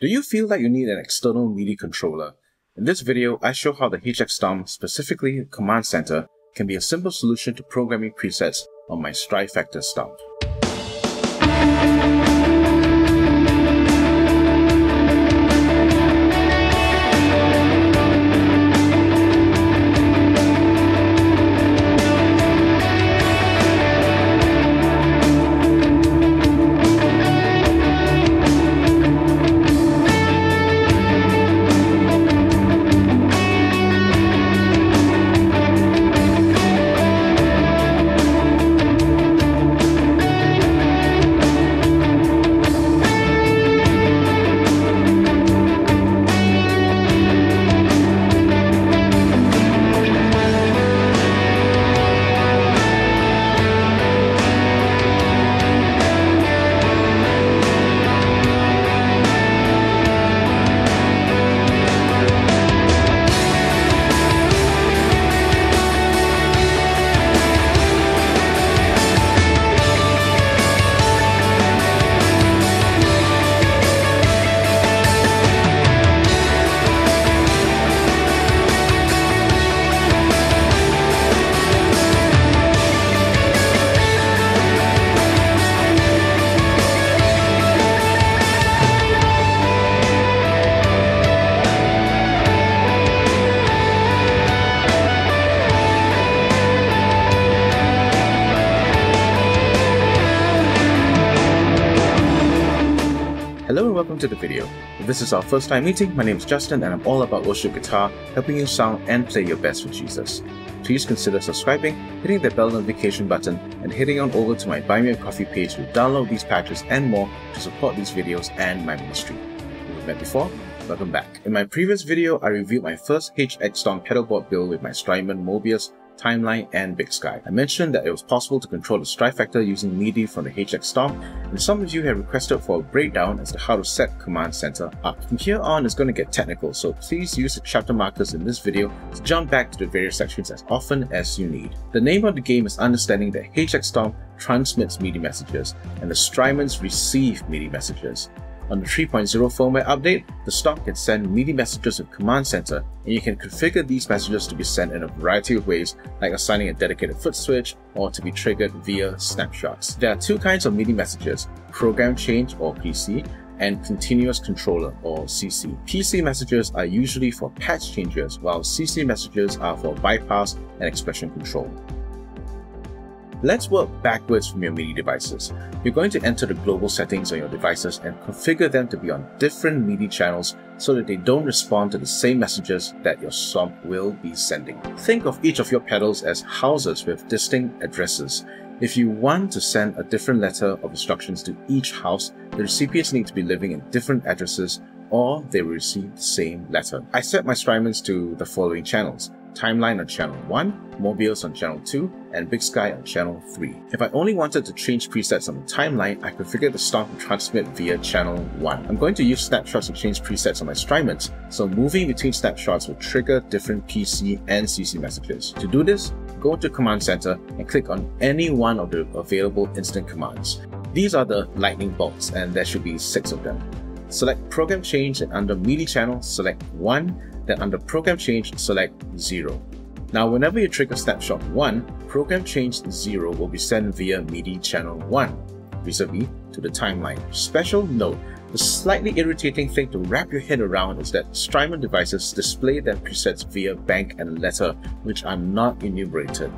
Do you feel that you need an external MIDI controller? In this video, I show how the HX Stomp, specifically Command Center, can be a simple solution to programming presets on my Strifecta Stomp. The video. If this is our first time meeting, my name is Justin and I'm all about worship guitar, helping you sound and play your best for Jesus. Please consider subscribing, hitting the bell notification button, and heading on over to my Buy Me a Coffee page to download these patches and more to support these videos and my ministry. If you've met before, welcome back. In my previous video, I reviewed my first HX Stomp pedalboard build with my Strymon Mobius Timeline, and Big Sky. I mentioned that it was possible to control the Strifecta using MIDI from the HX Stomp, and some of you have requested for a breakdown as to how to set Command Center up. From here on, it's going to get technical, so please use the chapter markers in this video to jump back to the various sections as often as you need. The name of the game is understanding that HX Stomp transmits MIDI messages, and the Strymons receive MIDI messages. On the 3.0 firmware update, the Stomp can send MIDI messages with Command Center, and you can configure these messages to be sent in a variety of ways, like assigning a dedicated foot switch or to be triggered via snapshots. There are two kinds of MIDI messages, Program Change or PC, and Continuous Controller or CC. PC messages are usually for patch changes, while CC messages are for bypass and expression control. Let's work backwards from your MIDI devices. You're going to enter the global settings on your devices and configure them to be on different MIDI channels so that they don't respond to the same messages that your Stomp will be sending. Think of each of your pedals as houses with distinct addresses. If you want to send a different letter of instructions to each house, the recipients need to be living in different addresses or they will receive the same letter. I set my Strymons to the following channels. Timeline on channel 1, Mobius on channel 2, and Big Sky on channel 3. If I only wanted to change presets on the timeline, I configure the Stomp to transmit via channel 1. I'm going to use snapshots to change presets on my Strymons, so moving between snapshots will trigger different PC and CC messages. To do this, go to Command Center and click on any one of the available instant commands. These are the lightning bolts, and there should be six of them. Select Program Change and under MIDI channel, select 1 then under Program Change, select 0. Now whenever you trigger Snapshot 1, Program Change 0 will be sent via MIDI channel 1, vis-a-vis to the timeline. Special note, the slightly irritating thing to wrap your head around is that Strymon devices display their presets via bank and letter, which are not enumerated.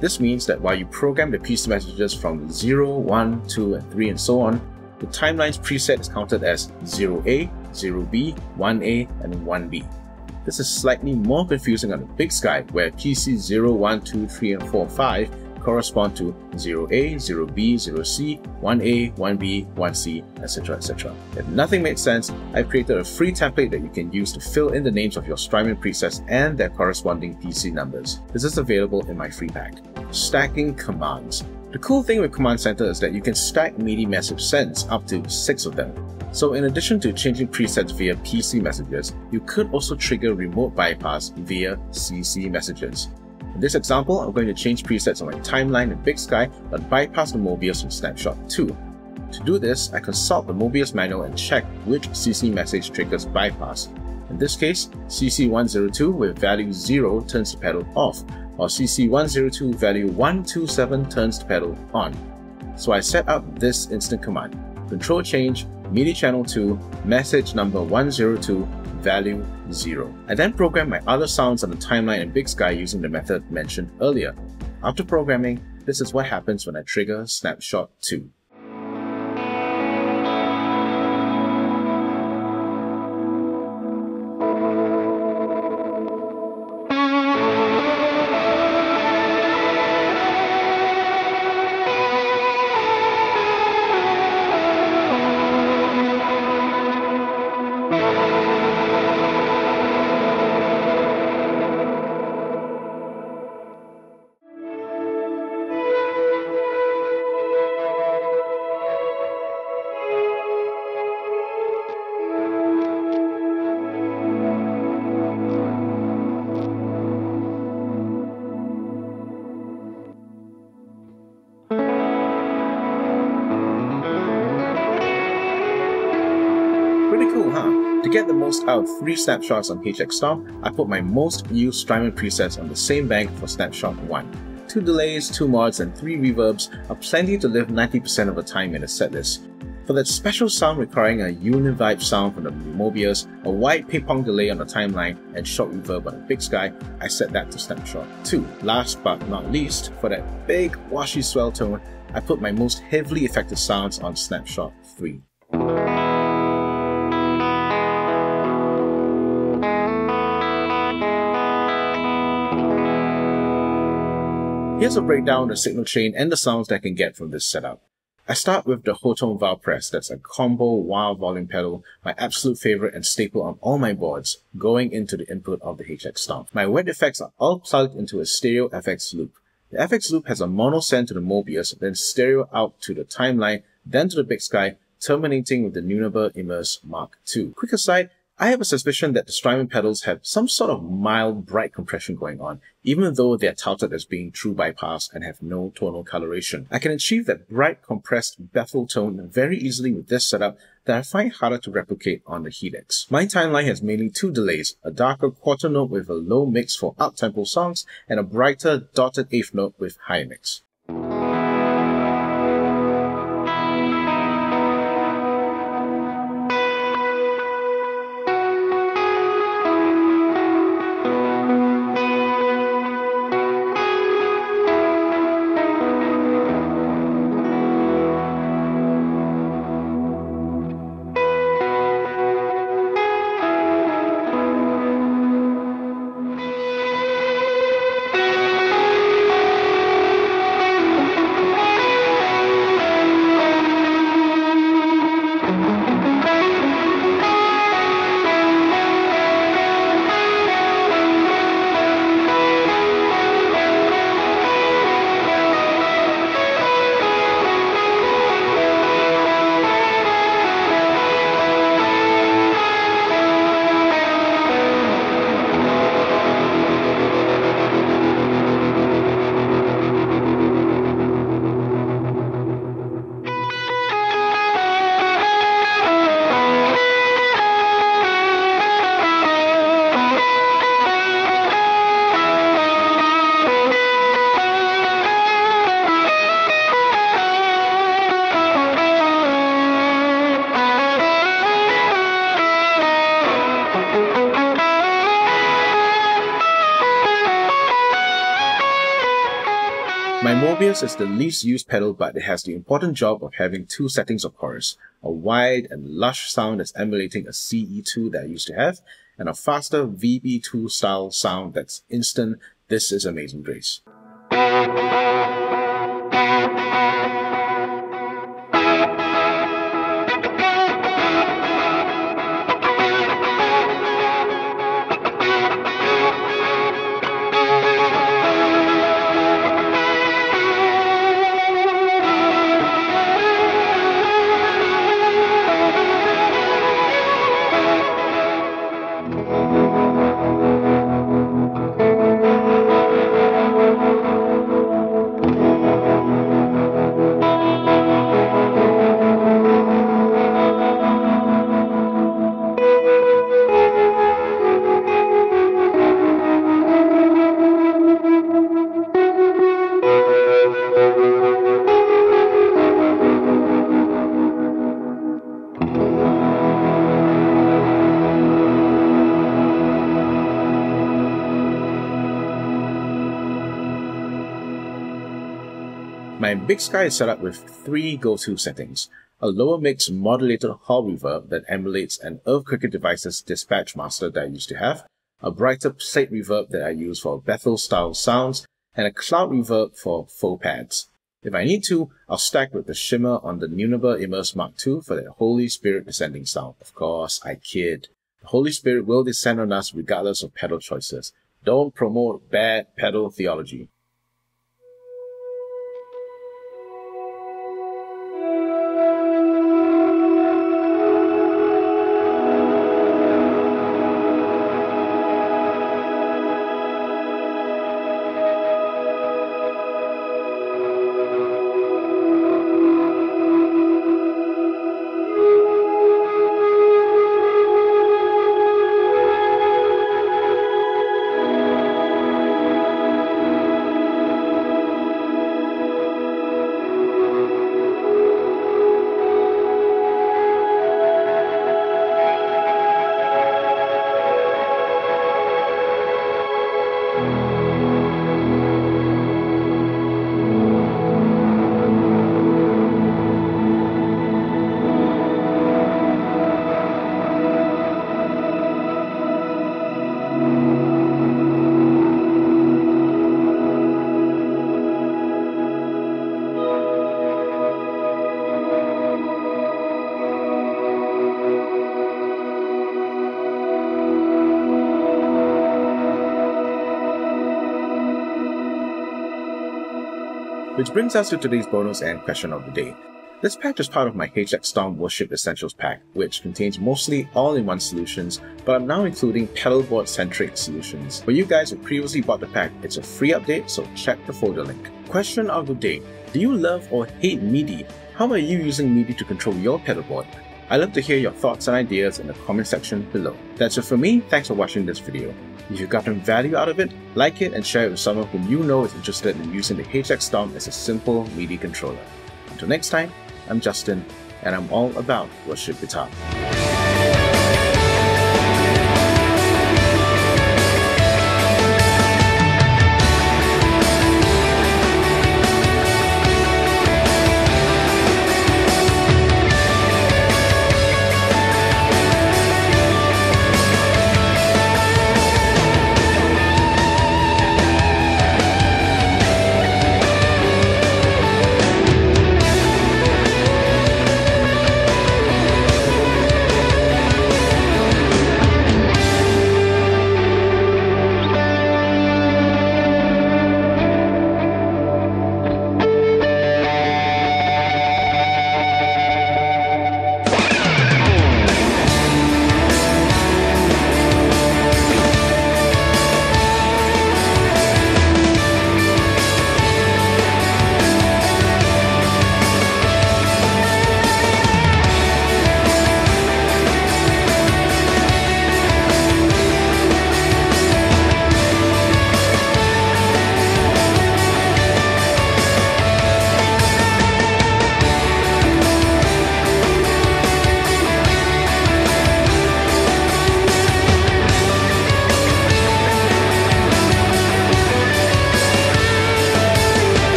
This means that while you program the PC messages from 0, 1, 2, and 3 and so on, the timeline's preset is counted as 0A, 0B, 1A, and 1B. This is slightly more confusing on the big sky, where PC 0, 1, 2, 3, and 4, 5 correspond to 0A, 0B, 0C, 1A, 1B, 1C, etc. etc. If nothing made sense, I've created a free template that you can use to fill in the names of your Strymon presets and their corresponding PC numbers. This is available in my free pack. Stacking commands. The cool thing with Command Center is that you can stack MIDI message sends up to 6 of them. So in addition to changing presets via PC messages, you could also trigger remote bypass via CC messages. In this example, I'm going to change presets on my timeline in Big Sky but bypass the Mobius in Snapshot 2. To do this, I consult the Mobius manual and check which CC message triggers bypass. In this case, CC102 with value 0 turns the pedal off, while CC102 value 127 turns the pedal on. So I set up this instant command, control change, MIDI channel 2, message number 102, value 0. I then program my other sounds on the timeline in Big Sky using the method mentioned earlier. After programming, this is what happens when I trigger Snapshot 2. Get the most out of 3 snapshots on HX Stomp, I put my most used Strymon presets on the same bank for snapshot 1. 2 delays, 2 mods, and 3 reverbs are plenty to live 90% of the time in a setlist. For that special sound requiring a univibe sound from the Mobius, a wide ping-pong delay on the timeline, and short reverb on the big sky, I set that to snapshot 2. Last but not least, for that big washy swell tone, I put my most heavily affected sounds on snapshot 3. Here's a breakdown of the signal chain and the sounds that I can get from this setup. I start with the Hotone Vow Press, that's a combo wah volume pedal, my absolute favorite and staple on all my boards, going into the input of the HX Stomp. My wet effects are all plugged into a stereo FX loop. The FX loop has a mono send to the Mobius, then stereo out to the timeline, then to the big sky, terminating with the Neunaber Immerse Mark II. Quick aside, I have a suspicion that the Strymon pedals have some sort of mild bright compression going on, even though they are touted as being true bypass and have no tonal coloration. I can achieve that bright compressed Bethel tone very easily with this setup that I find harder to replicate on the Helix. My timeline has mainly two delays, a darker quarter note with a low mix for up-tempo songs, and a brighter dotted eighth note with high mix. Mobius is the least used pedal but it has the important job of having two settings of chorus, a wide and lush sound that's emulating a CE2 that I used to have, and a faster VB2 style sound that's instant, this is Amazing Grace. My Big Sky is set up with three go-to settings. A lower mix modulated hall reverb that emulates an EarthQuaker Devices dispatch master that I used to have, a brighter plate reverb that I use for Bethel style sounds, and a cloud reverb for faux pads. If I need to, I'll stack with the shimmer on the Neunaber Immerse Mark II for that Holy Spirit descending sound. Of course, I kid. The Holy Spirit will descend on us regardless of pedal choices. Don't promote bad pedal theology. Which brings us to today's bonus and question of the day. This pack is part of my HX Stomp Worship Essentials pack, which contains mostly all-in-one solutions, but I'm now including pedalboard-centric solutions. For you guys who previously bought the pack, it's a free update, so check the folder link. Question of the day. Do you love or hate MIDI? How are you using MIDI to control your pedalboard? I'd love to hear your thoughts and ideas in the comment section below. That's it for me, thanks for watching this video. If you've gotten value out of it, like it and share it with someone whom you know is interested in using the HX Stomp as a simple MIDI controller. Until next time, I'm Justin, and I'm all about worship guitar.